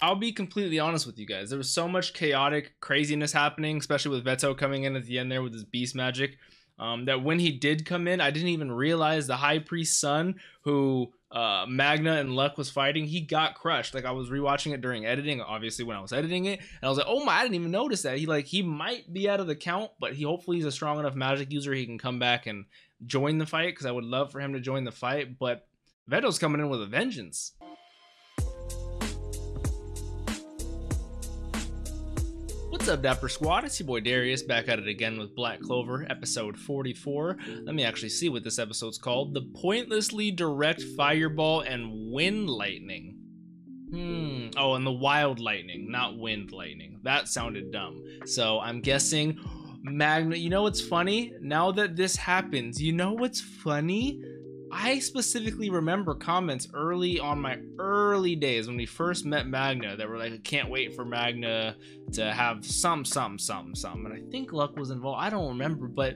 I'll be completely honest with you guys. There was so much chaotic craziness happening, especially with Vetto coming in at the end there with his beast magic. Um, that when he did come in, I didn't even realize the High Priest's son, who uh, Magna and Luck was fighting, he got crushed. Like I was rewatching it during editing, obviously when I was editing it, and I was like, oh my, I didn't even notice that. He like he might be out of the count, but he hopefully he's a strong enough magic user he can come back and join the fight because I would love for him to join the fight. But Vetto's coming in with a vengeance. What's up, Dapper Squad? It's your boy Darius back at it again with Black Clover, episode 44. Let me actually see what this episode's called The Pointlessly Direct Fireball and Wind Lightning. Hmm. Oh, and the Wild Lightning, not Wind Lightning. That sounded dumb. So I'm guessing Magna. You know what's funny? Now that this happens, you know what's funny? I specifically remember comments early on my early days when we first met Magna that were like, I can't wait for Magna to have some, some, some, some. And I think Luck was involved. I don't remember, but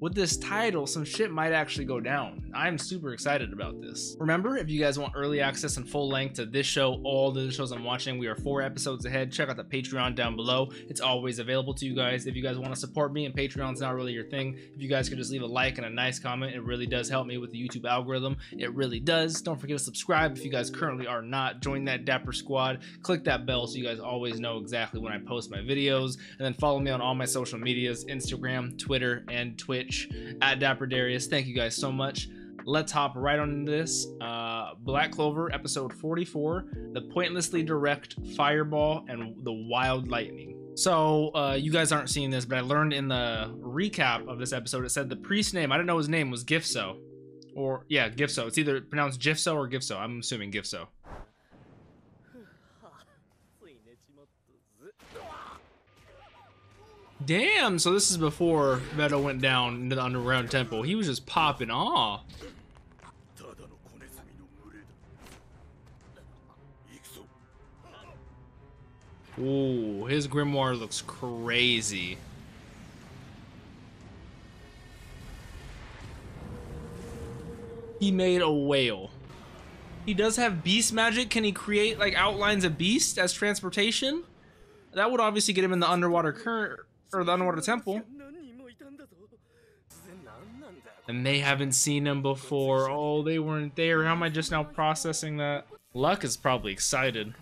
with this title, some shit might actually go down. I'm super excited about this. Remember, if you guys want early access and full length to this show, all the shows I'm watching, we are four episodes ahead. Check out the Patreon down below. It's always available to you guys. If you guys want to support me and Patreon's not really your thing, if you guys could just leave a like and a nice comment, it really does help me with the YouTube algorithm. It really does. Don't forget to subscribe if you guys currently are not. Join that Dapper Squad. Click that bell so you guys always know exactly when I post my videos. And then follow me on all my social medias, Instagram, Twitter, and Twitch at Dapper Darius. Thank you guys so much. Let's hop right on this. Uh, Black Clover, episode 44 The Pointlessly Direct Fireball and the Wild Lightning. So, uh, you guys aren't seeing this, but I learned in the recap of this episode, it said the priest's name, I didn't know his name, was Gifso. Or, yeah, Gifso. It's either pronounced Gifso or Gifso. I'm assuming Gifso. Damn, so this is before Vetto went down into the underground temple. He was just popping off. Ooh, his grimoire looks crazy. He made a whale. He does have beast magic. Can he create like outlines of beast as transportation? That would obviously get him in the underwater current or the underwater temple. And they haven't seen him before. Oh, they weren't there. How am I just now processing that? Luck is probably excited.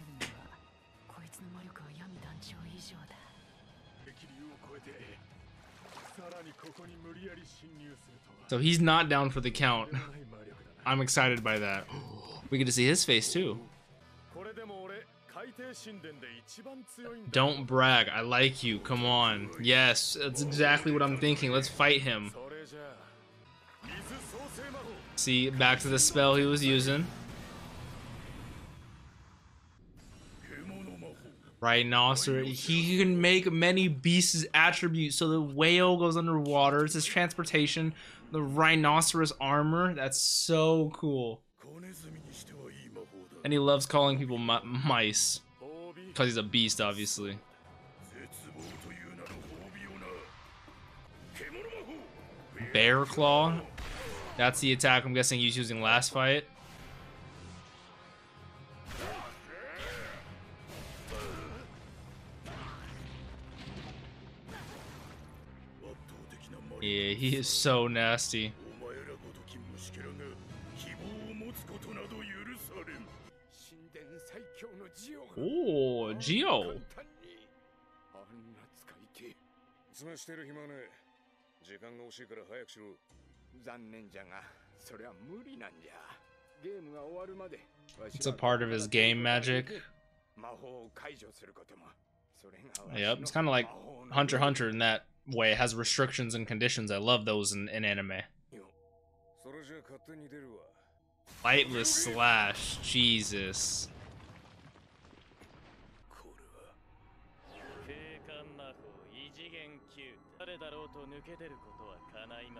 So he's not down for the count. I'm excited by that. We get to see his face too. Don't brag. I like you. Come on. Yes, that's exactly what I'm thinking. Let's fight him. See, back to the spell he was using. Rhinoceros. He can make many beasts' attributes. So the whale goes underwater. It's his transportation. The rhinoceros armor. That's so cool. And he loves calling people mice. Because he's a beast, obviously. Bear Claw. That's the attack I'm guessing he's using last fight. Yeah, he is so nasty. Gio. It's a part of his game magic Yep, it's kind of like Hunter Hunter in that way. It has restrictions and conditions. I love those in, in anime. Lightless slash, Jesus.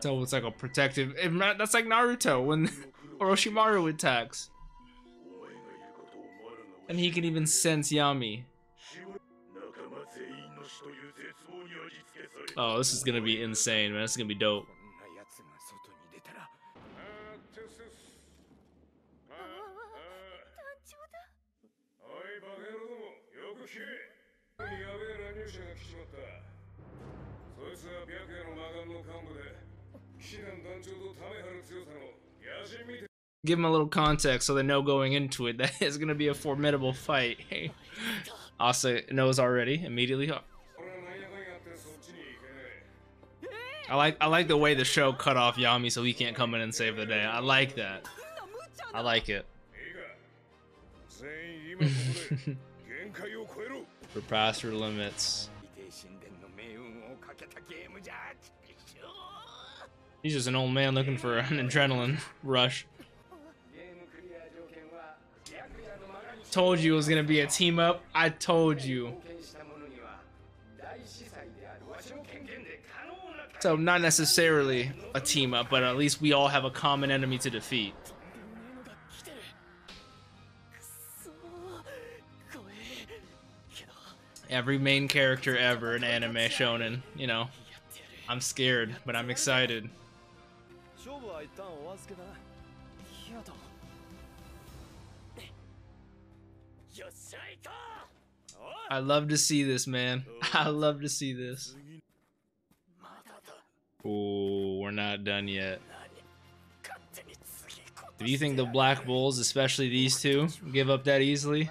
So it's like a protective. That's like Naruto when Orochimaru attacks. And he can even sense Yami. Oh, this is gonna be insane, man. This is gonna be dope. Give him a little context so they know going into it that it's going to be a formidable fight. Hey, Asta knows already immediately. I like I like the way the show cut off Yami so he can't come in and save the day. I like that. I like it. Surpass your limits. He's just an old man looking for an adrenaline rush. Told you it was gonna be a team up. I told you. So not necessarily a team up, but at least we all have a common enemy to defeat. Every main character ever in anime shonen, you know. I'm scared, but I'm excited. I love to see this, man. I love to see this. Ooh, we're not done yet. Do you think the Black Bulls, especially these two, give up that easily?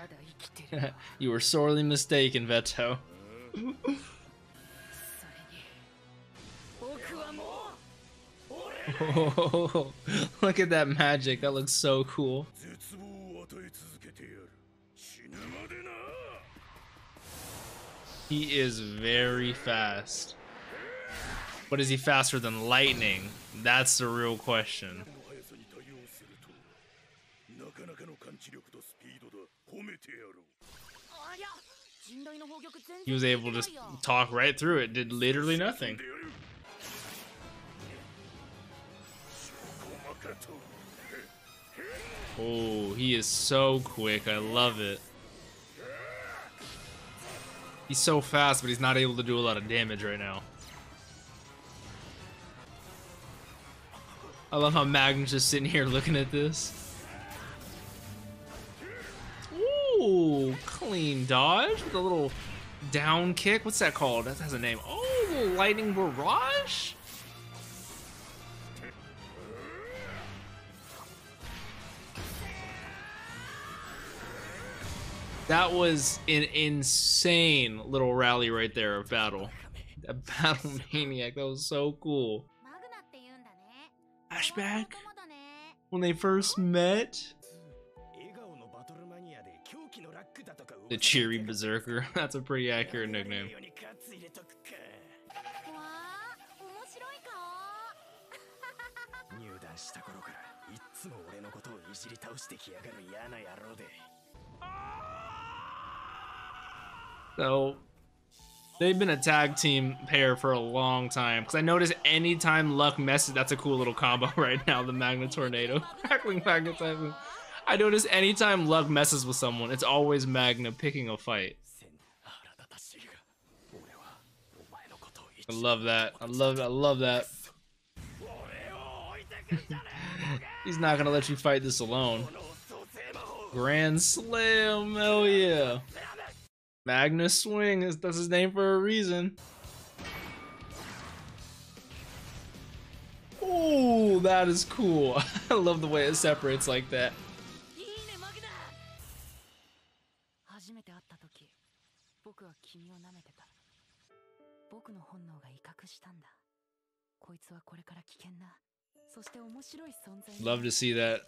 you were sorely mistaken, Vetto. Oh, look at that magic. That looks so cool. He is very fast. But is he faster than lightning? That's the real question. He was able to talk right through it, did literally nothing. Oh, he is so quick. I love it. He's so fast, but he's not able to do a lot of damage right now. I love how Magna's just sitting here looking at this. Ooh, clean dodge with a little down kick. What's that called? That has a name. Oh, lightning barrage. That was an insane little rally right there of battle. A battle maniac. That was so cool. Ashback. When they first met? The cheery berserker. That's a pretty accurate nickname. So they've been a tag team pair for a long time. Because I notice anytime Luck messes, that's a cool little combo right now, the Magna Tornado. Crackling Magna I notice anytime Luck messes with someone, it's always Magna picking a fight. I love that. I love I love that. He's not gonna let you fight this alone. Grand Slam, hell yeah. Magnus Swing, that's his name for a reason. Ooh, that is cool. I love the way it separates like that. Love to see that.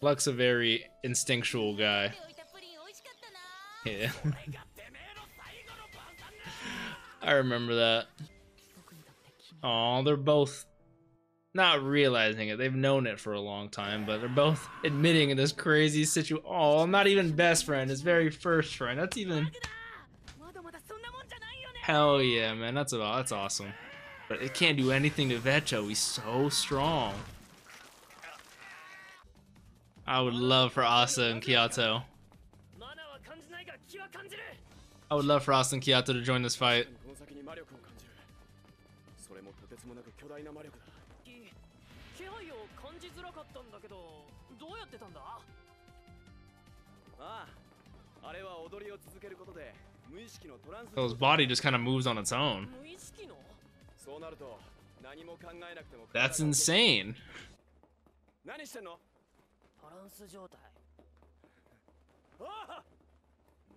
Luck's a very instinctual guy. Yeah. I remember that. Oh, they're both not realizing it. They've known it for a long time, but they're both admitting in this crazy situation. Oh, I'm not even best friend. It's very first friend. That's even. Hell yeah, man. That's about. That's awesome. But it can't do anything to Vetto. Oh, he's so strong. I would love for Asta and Kiato. I would love for Austin Kiato to join this fight. So his body just kind of moves on its own. That's insane.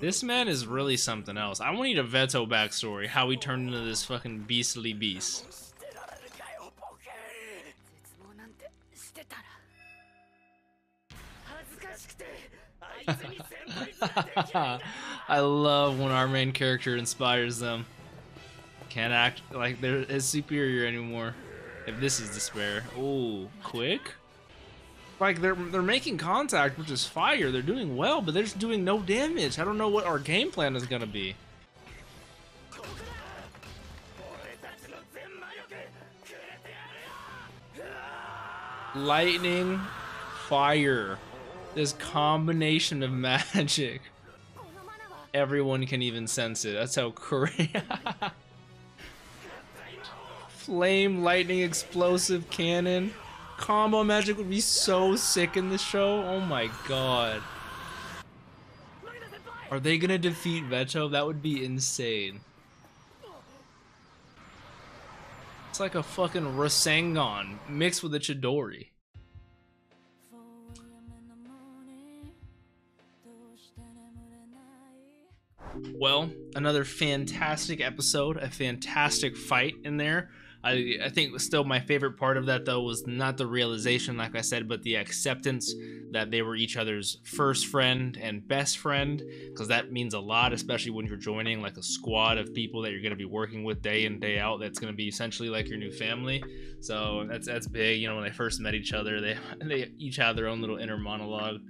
This man is really something else. I want you to Vetto backstory, how he turned into this fucking beastly beast. I love when our main character inspires them. Can't act like they're his superior anymore. If this is despair. Oh, quick? like they're they're making contact, which is fire. They're doing well, but they're just doing no damage. I don't know what our game plan is gonna be. Lightning, fire. This combination of magic. Everyone can even sense it. That's how crazy. Flame, lightning, explosive cannon. Combo magic would be so sick in this show. Oh my god. Are they gonna defeat Vetto? That would be insane. It's like a fucking Rasengan mixed with a Chidori. Well, another fantastic episode, a fantastic fight in there. I, I think still my favorite part of that though was not the realization, like I said, but the acceptance that they were each other's first friend and best friend, because that means a lot, especially when you're joining like a squad of people that you're going to be working with day in day out. That's going to be essentially like your new family. So that's that's big. You know, when they first met each other, they they each had their own little inner monologue.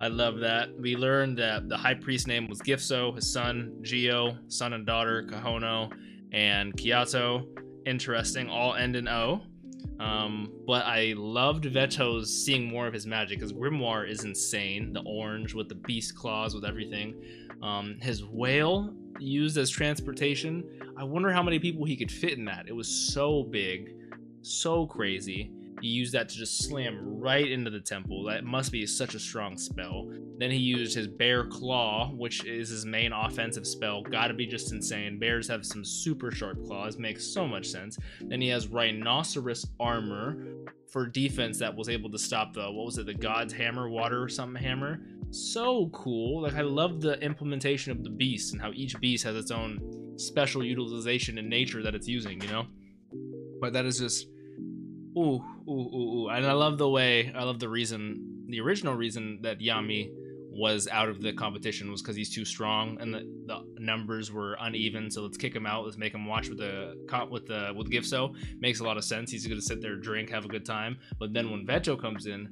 I love that. We learned that the high priest's name was Gifso, his son Gio, son and daughter Kahono, and Kiato. Interesting, all end in O. Um, but I loved Vetto's seeing more of his magic because Grimoire is insane. The orange with the beast claws with everything. Um, his whale used as transportation. I wonder how many people he could fit in that. It was so big, so crazy. He used that to just slam right into the temple. That must be such a strong spell. Then he used his Bear Claw, which is his main offensive spell. Gotta be just insane. Bears have some super sharp claws, makes so much sense. Then he has Rhinoceros Armor for defense that was able to stop the, what was it, the God's Hammer, Water or something hammer. So cool. Like, I love the implementation of the beast and how each beast has its own special utilization in nature that it's using, you know? But that is just ooh, ooh, ooh, ooh. And I love the way, I love the reason, the original reason that Yami was out of the competition was because he's too strong and the, the numbers were uneven. So let's kick him out. Let's make him watch with the comp with the with Gifso. Makes a lot of sense. He's gonna sit there, drink, have a good time. But then when Vetto comes in,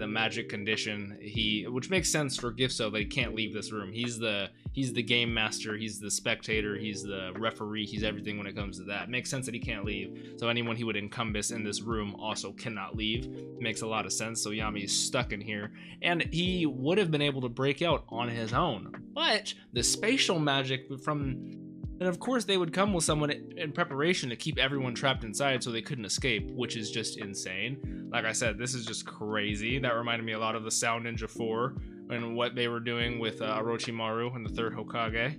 the magic condition he which makes sense for Gifso but he can't leave this room. He's the he's the game master, he's the spectator, he's the referee, he's everything when it comes to that. Makes sense that he can't leave. So anyone he would encompass in this room also cannot leave. Makes a lot of sense. So Yami is stuck in here. And he would have been able to break out on his own. But the spatial magic from and of course, they would come with someone in preparation to keep everyone trapped inside so they couldn't escape, which is just insane. Like I said, this is just crazy. That reminded me a lot of the Sound Ninja 4 and what they were doing with uh, Orochimaru and the third Hokage.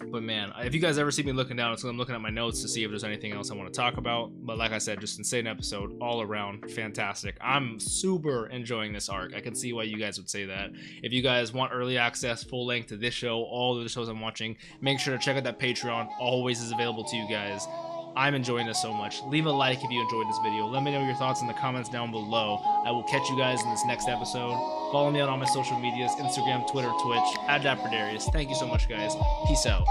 But man, if you guys ever see me looking down, it's because I'm looking at my notes to see if there's anything else I want to talk about. But like I said, just insane episode all around, fantastic. I'm super enjoying this arc. I can see why you guys would say that. If you guys want early access, full length to this show, all the shows I'm watching, make sure to check out that Patreon. Always is available to you guys. I'm enjoying this so much. Leave a like if you enjoyed this video. Let me know your thoughts in the comments down below. I will catch you guys in this next episode. Follow me on all my social medias Instagram, Twitter, Twitch, at Dapper Darius. Thank you so much, guys. Peace out.